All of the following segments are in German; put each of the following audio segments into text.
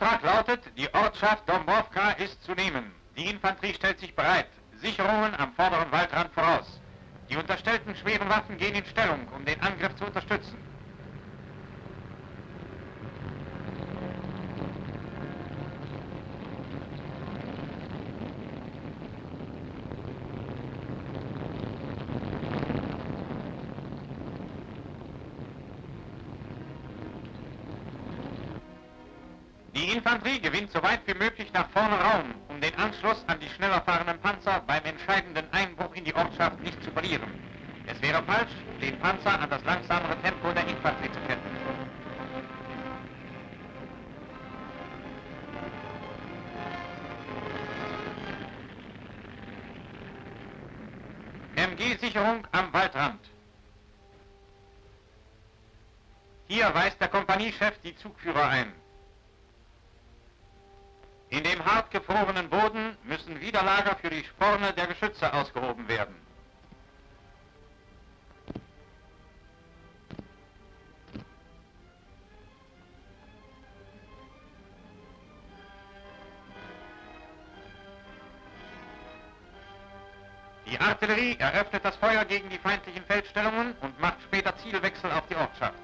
Auftrag lautet, die Ortschaft Dombrovka ist zu nehmen. Die Infanterie stellt sich bereit. Sicherungen am vorderen Waldrand voraus. Die unterstellten schweren Waffen gehen in Stellung, um den Angriff zu unterstützen. Die Infanterie gewinnt so weit wie möglich nach vorne Raum, um den Anschluss an die schneller fahrenden Panzer beim entscheidenden Einbruch in die Ortschaft nicht zu verlieren. Es wäre falsch, den Panzer an das langsamere Tempo der Infanterie zu ketten. MG-Sicherung am Waldrand. Hier weist der Kompaniechef die Zugführer ein. In dem hart gefrorenen Boden müssen Widerlager für die Sporne der Geschütze ausgehoben werden. Die Artillerie eröffnet das Feuer gegen die feindlichen Feldstellungen und macht später Zielwechsel auf die Ortschaft.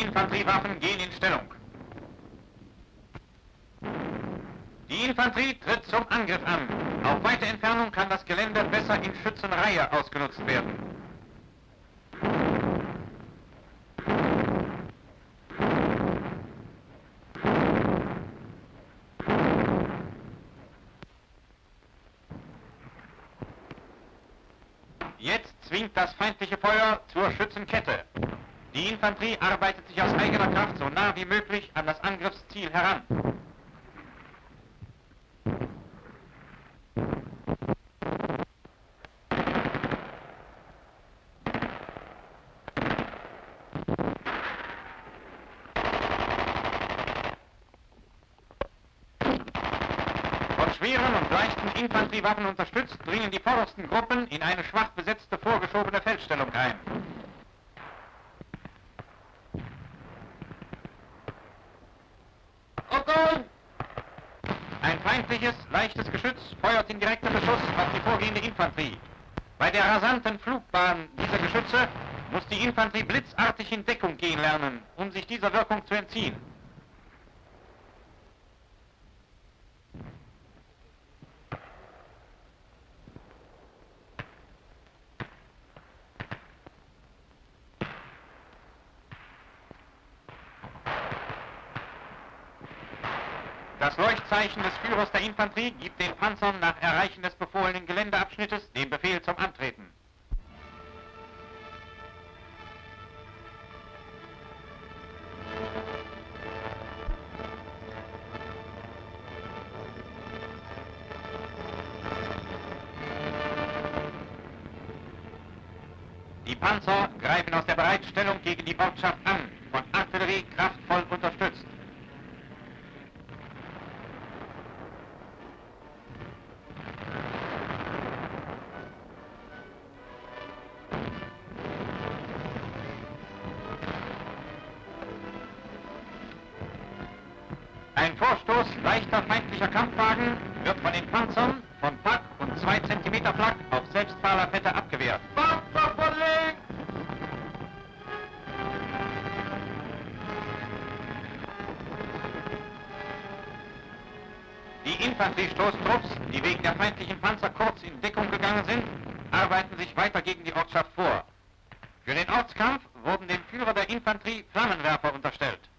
Die Infanteriewaffen gehen in Stellung. Die Infanterie tritt zum Angriff an. Auf weite Entfernung kann das Gelände besser in Schützenreihe ausgenutzt werden. Jetzt zwingt das feindliche Feuer zur Schützenkette. Die Infanterie arbeitet sich aus eigener Kraft so nah wie möglich an das Angriffsziel heran. Von schweren und leichten Infanteriewaffen unterstützt, dringen die vordersten Gruppen in eine schwach besetzte vorgeschobene Feldstellung ein. Rückung! Ein feindliches, leichtes Geschütz feuert in direktem Beschuss auf die vorgehende Infanterie. Bei der rasanten Flugbahn dieser Geschütze muss die Infanterie blitzartig in Deckung gehen lernen, um sich dieser Wirkung zu entziehen. Das Leuchtzeichen des Führers der Infanterie gibt den Panzern nach Erreichen des befohlenen Geländeabschnittes den Befehl zum Antreten. Die Panzer greifen aus der Bereitstellung gegen die Ortschaft an, von Artillerie kraftvoll unterstützt. Vorstoß leichter feindlicher Kampfwagen wird von den Panzern von Pack und 2 cm Flak auf Selbstfahrerfette abgewehrt. Panzer von links! Die Infanteriestoßtrupps, die wegen der feindlichen Panzer kurz in Deckung gegangen sind, arbeiten sich weiter gegen die Ortschaft vor. Für den Ortskampf wurden dem Führer der Infanterie Flammenwerfer unterstellt.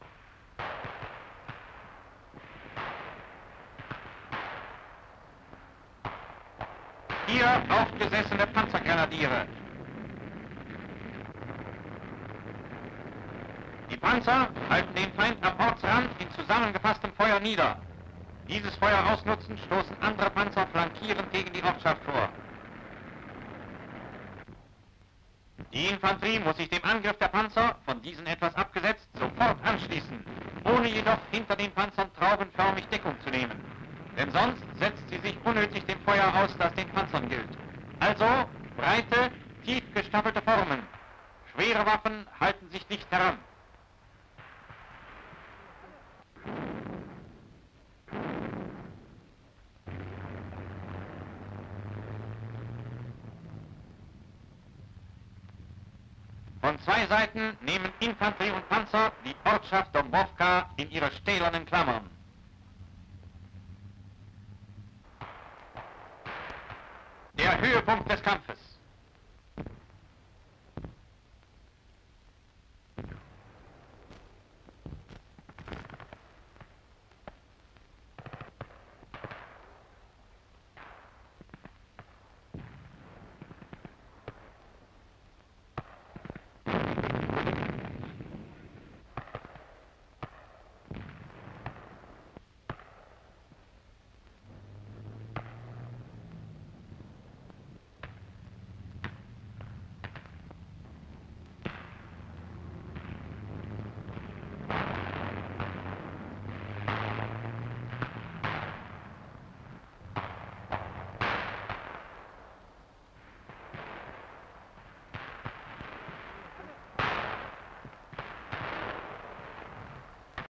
Hier aufgesessene Panzergrenadiere. Die Panzer halten den Feind am Ortsrand in zusammengefasstem Feuer nieder. Dieses Feuer ausnutzen, stoßen andere Panzer flankierend gegen die Ortschaft vor. Die Infanterie muss sich dem Angriff der Panzer, von diesen etwas abgesetzt, sofort anschließen, ohne jedoch hinter den Panzern traubenförmig Deckung zu nehmen. Denn sonst setzt sie sich unnötig dem Feuer aus, das den Panzern gilt. Also breite, tief gestaffelte Formen. Schwere Waffen halten sich nicht heran. Von zwei Seiten nehmen Infanterie und Panzer die Ortschaft Dombrovka in ihre stählernen Klammern. Der Höhepunkt des Kampfes.